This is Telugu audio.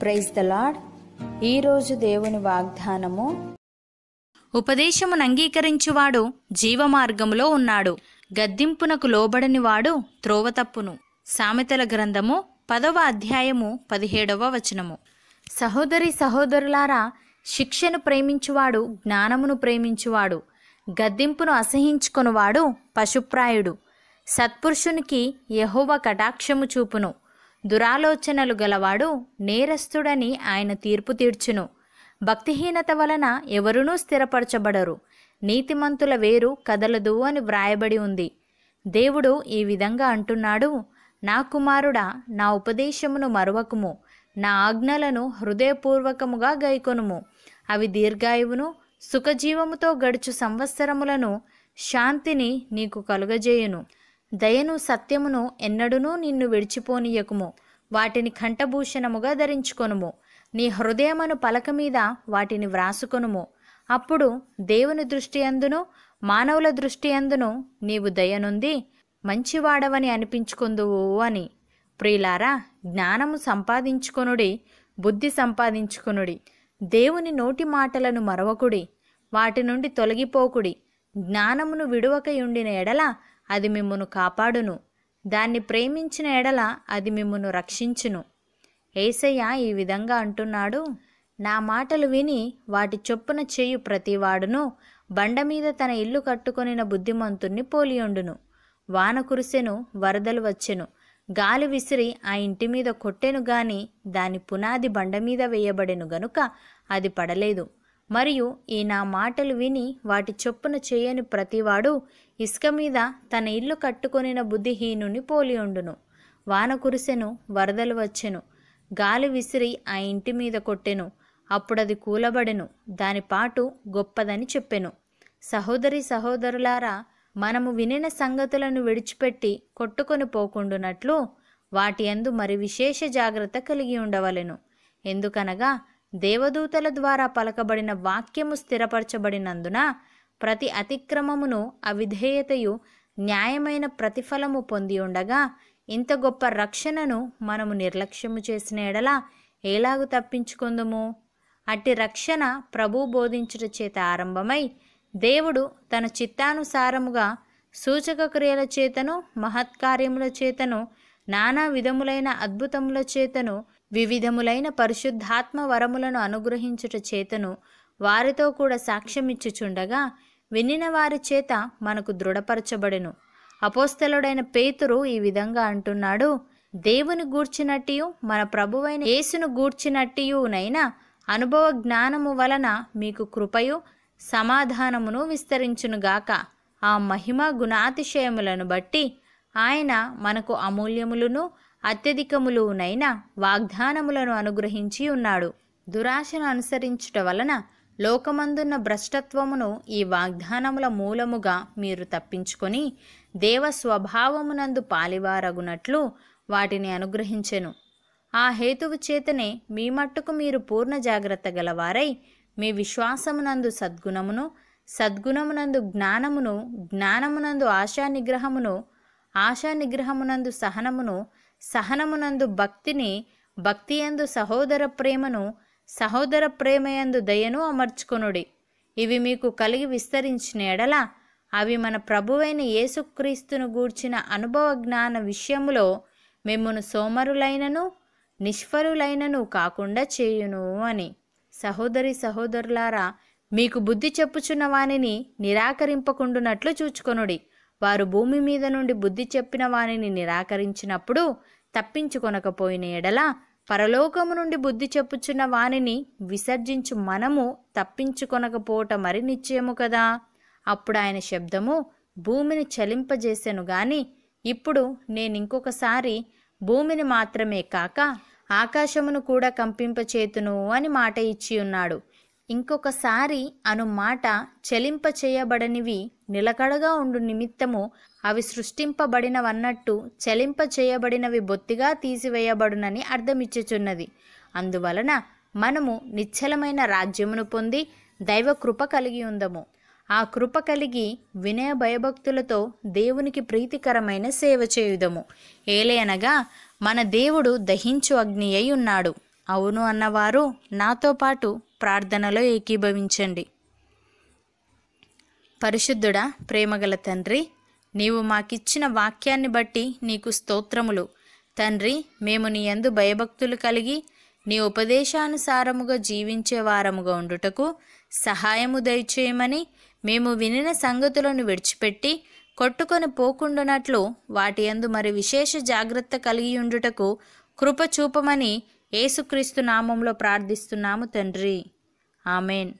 ప్రైజ్ ద లాడ్ ఈరోజు దేవుని వాగ్దానము ఉపదేశమును అంగీకరించువాడు జీవమార్గములో ఉన్నాడు. గద్దింపునకు లోబడనివాడు త్రోవ తప్పును. సామెతల గ్రంథము పదవ అధ్యాయము పదిహేడవ వచనము. సహోదరి సహోదరులారా శిక్షను ప్రేమించువాడు జ్ఞానమును ప్రేమించువాడు గద్దింపును అసహించుకొనువాడు పశుప్రాయుడు. సత్పురుషునికి యహోవ కటాక్షము చూపును. దురాలోచనలు గలవాడు నేరస్తుడని ఆయన తీర్పు తీర్చును. భక్తిహీనత వలన ఎవరునూ స్థిరపరచబడరు. నీతిమంతుల వేరు కదలదు అని వ్రాయబడి ఉంది. దేవుడు ఈ విధంగా అంటున్నాడు నా కుమారుడా నా ఉపదేశమును మరువకుము. నా ఆజ్ఞలను హృదయపూర్వకముగా గైకొనుము. అవి దీర్ఘాయువును సుఖజీవముతో గడుచు సంవత్సరములను శాంతిని నీకు కలుగజేయును. దయను సత్యమును ఎన్నడూనూ నిన్ను విడిచిపోనీయకుము వాటిని కంఠభూషణముగా ధరించుకొనుము. నీ హృదయమను పలక మీద వాటిని వ్రాసుకొనుము. అప్పుడు దేవుని దృష్టి అందును మానవుల దృష్టి అందును నీవు దయనుంది మంచివాడవని అనిపించుకుందువు అని. ప్రియులారా జ్ఞానము సంపాదించుకొనుడి బుద్ధి సంపాదించుకొనుడి. దేవుని నోటి మాటలను మరవకుడి. వాటి నుండి తొలగిపోకుడి. జ్ఞానమును విడువకయుండిన ఎడల అది మిమ్మును కాపాడును. దాన్ని ప్రేమించిన ఎడల అది మిమ్మును రక్షించును. ఏసయ్య ఈ విధంగా అంటున్నాడు. నా మాటలు విని వాటి చొప్పున చేయు ప్రతివాడును. బండ మీద తన ఇల్లు కట్టుకొనిన బుద్ధిమంతుణ్ణి పోలియుండును. వాన కురిసెను వరదలు వచ్చెను. గాలి విసిరి ఆ ఇంటి మీద కొట్టెను గాని దాని పునాది బండ మీద వేయబడెను గనుక అది పడలేదు. మరియు ఈ నా మాటలు విని వాటి చొప్పున చేయని ప్రతివాడు ఇసుక మీద తన ఇల్లు కట్టుకొనిన బుద్ధిహీనుని పోలియుండును వాన కురిసెను వరదలు వచ్చెను. గాలి విసిరి ఆ ఇంటి మీద కొట్టెను. అప్పుడది కూలబడెను. దాని పాటు గొప్పదని చెప్పెను. సహోదరి సహోదరులారా మనము వినిన సంగతులను విడిచిపెట్టి కొట్టుకొని పోకుండునట్లు వాటి యందు మరి విశేష జాగ్రత్త కలిగి ఉండవలెను. ఎందుకనగా దేవదూతల ద్వారా పలకబడిన వాక్యము స్థిరపరచబడినందున ప్రతి అతిక్రమమును అవిధేయతయు న్యాయమైన ప్రతిఫలము పొంది ఉండగా ఇంత గొప్ప రక్షణను మనము నిర్లక్ష్యము చేసిన ఎడల ఎలాగు తప్పించుకుందుము? అట్టి రక్షణ ప్రభు బోధించుట చేత ఆరంభమై దేవుడు తన చిత్తానుసారముగా సూచక క్రియల చేతను మహత్కార్యముల చేతను నానా విధములైన అద్భుతముల చేతను వివిధములైన పరిశుద్ధాత్మ వరములను అనుగ్రహించుట చేతను వారితో కూడా సాక్ష్యమిచ్చుచుండగా వినిన వారి చేత మనకు దృఢపరచబడెను. అపోస్తలుడైన పేతురు ఈ విధంగా అంటున్నాడు దేవుని గూర్చినట్టియు మన ప్రభువైన యేసును గూర్చినట్టియునైనా అనుభవ జ్ఞానము వలన మీకు కృపయు సమాధానమును విస్తరించునుగాక ఆ మహిమ గుణాతిశయములను బట్టి ఆయన మనకు అమూల్యములను అత్యధికములునైన వాగ్దానములను అనుగ్రహించి ఉన్నాడు దురాశను అనుసరించుట వలన లోకమందున్న భ్రష్టత్వమును ఈ వాగ్దానముల మూలముగా మీరు తప్పించుకొని దేవ స్వభావమునందు పాలివారగునట్లు వాటిని అనుగ్రహించెను. ఆ హేతువు చేతనే మీ మట్టుకు మీరు పూర్ణ జాగ్రత్త గలవారై మీ విశ్వాసమునందు సద్గుణమును సద్గుణమునందు జ్ఞానమును జ్ఞానమునందు ఆశా నిగ్రహమును ఆశా నిగ్రహమునందు సహనమును సహనమునందు భక్తిని భక్తియందు సహోదర ప్రేమను సహోదర ప్రేమయందు దయను అమర్చుకొనుడి. ఇవి మీకు కలిగి విస్తరించిన ఎడల అవి మన ప్రభువైన యేసుక్రీస్తును గూర్చిన అనుభవ జ్ఞాన విషయములో మిమ్మును సోమరులైనను నిష్ఫరులైనను కాకుండా చేయును అని. సహోదరి సహోదరులారా మీకు బుద్ధి చెప్పుచున్న వానిని నిరాకరింపకుండునట్లు చూచుకొనుడి. వారు భూమి మీద నుండి బుద్ధి చెప్పిన వానిని నిరాకరించినప్పుడు తప్పించుకొనకపోయిన ఎడల పరలోకము నుండి బుద్ధి చెప్పుచున్న వానిని విసర్జించు మనము తప్పించుకొనకపోవట మరి నిశ్చయము కదా? అప్పుడు ఆయన శబ్దము భూమిని చలింపజేసెను గాని ఇప్పుడు నేను ఇంకొకసారి భూమిని మాత్రమే కాక ఆకాశమును కూడా కంపింపచేతును అని మాట ఇచ్చి ఉన్నాడు ఇంకొకసారి అను మాట చెలింప చేయబడనివి నిలకడగా ఉండు నిమిత్తము అవి సృష్టింపబడినవన్నట్టు చలింప చేయబడినవి బొత్తిగా తీసివేయబడునని అర్థమిచ్చుచున్నది. అందువలన మనము నిశ్చలమైన రాజ్యమును పొంది దైవ కృప కలిగి ఉందము. ఆ కృప కలిగి వినయ భయభక్తులతో దేవునికి ప్రీతికరమైన సేవ చేయుదము. ఏలయనగా మన దేవుడు దహించు అగ్ని అయి ఉన్నాడు. అవును అన్నవారు నాతో పాటు ప్రార్థనలో ఏకీభవించండి. పరిశుద్ధుడా ప్రేమగల తండ్రి నీవు మాకిచ్చిన వాక్యాన్ని బట్టి నీకు స్తోత్రములు. తండ్రి మేము నీ యందు భయభక్తులు కలిగి నీ ఉపదేశానుసారముగా జీవించే వారముగా ఉండుటకు సహాయము దయచేయమని మేము వినిన సంగతులను విడిచిపెట్టి కొట్టుకొని పోకుండునట్లు వాటి యందు మరి విశేష జాగ్రత్త కలిగి ఉండుటకు కృప చూపమని యేసుక్రీస్తు నామంలో ప్రార్థిస్తున్నాము తండ్రి. ఆమెన్.